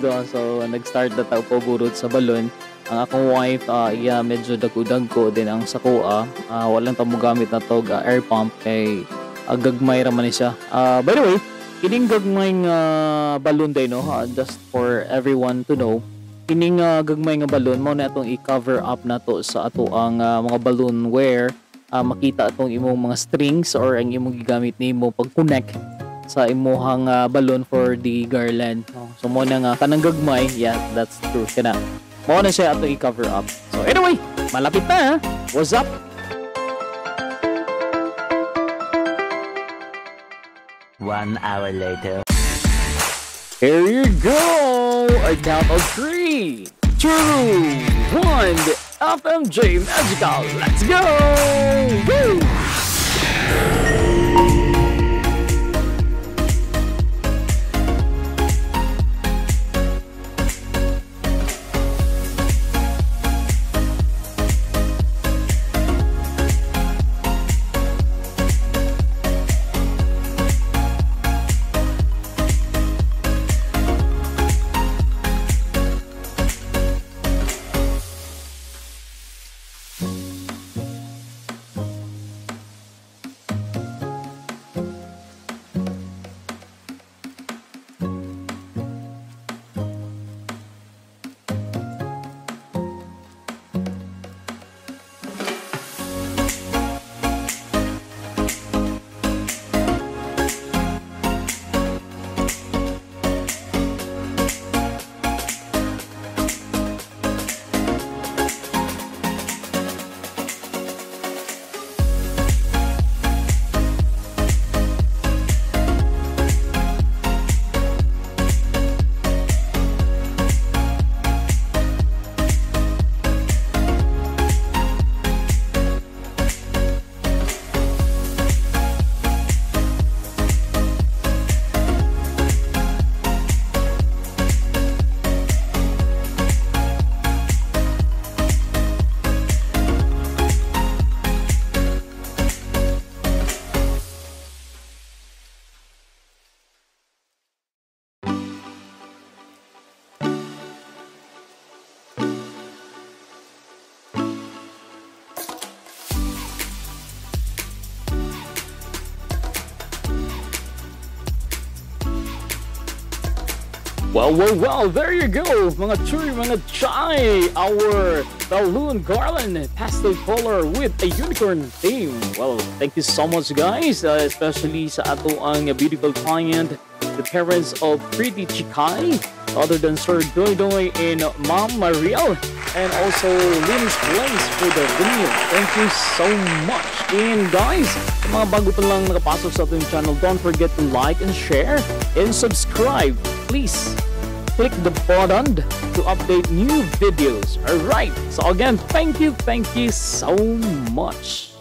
guys do. So, nag-start na tao po burot sa balon. Ang akong wife, uh, iya medyo dagudag ko din ang sakoa. Uh, walang tamo gamit na to uh, air pump kay uh, gagmay raman siya. Uh, by the way, kining gagmay nga balon day no, uh, just for everyone to know. Kining uh, gagmay nga balon mo na itong i-cover up na to sa ato ang uh, mga balloon where uh, makita atong imong mga strings or ang imong gigamit nimo pag connect sa imuhang uh, balloon for the garland. So mo na nga kanang gagmay, yeah, that's true kana. Mo na siya ato i-cover up. So anyway, malapit na. What's up? One hour later. Here you go! A count of three, two, one. FMJ Magical. Let's go! Woo! Well, well, well, there you go, mga chuy, mga chai, our balloon garland pastel color with a unicorn theme. Well, thank you so much guys, uh, especially sa ato ang beautiful client, the parents of Pretty Chikay, other than Sir Doidoi and Mom Mariel, and also Lenny's Place for the video. Thank you so much. And guys, mga bago pa lang nakapasok sa ating channel, don't forget to like and share and subscribe. Please click the button to update new videos. Alright, so again, thank you, thank you so much.